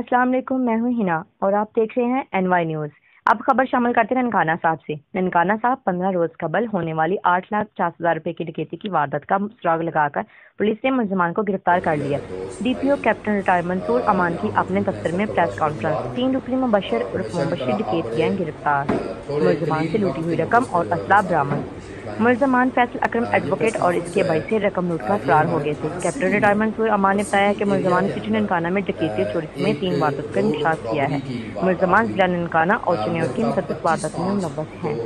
अस्सलाम वालेकुम मैं हूँ हिना और आप देख रहे हैं एनवाई न्यूज़। अब खबर शामिल करते हैं ननकाना साहब से। ननकाना साहब पंद्रह रोज कबल होने वाली आठ लाख पचास हज़ार रुपए की डकैती की वारदात का सुराग लगाकर पुलिस ने मुलजमान को गिरफ़्तार कर लिया। DPO captain retire Mansoor Aman की अपने दफ्तर में प्रेस कॉन्फ्रेंस तीन रुपये मुबशर उर्फ़ मुबशर डकैत किए गिरफ़्तार। मुलजमान से लूटी हुई रकम और असला बरामद। मुलजमान फैसल अक्रम एडवोकेट और इसके भाई से रकम लूट कर फरार हो गए थे। कैप्टन रिटायरमेंट हुए अमान ने बताया कि मुलजमान सिटी ननकाना में डकैती चोरी में तीन वारदात का इंशास किया है। मुलजमान जिला ननकाना और चुनियों की मुसद वारदात में मुलवस हैं।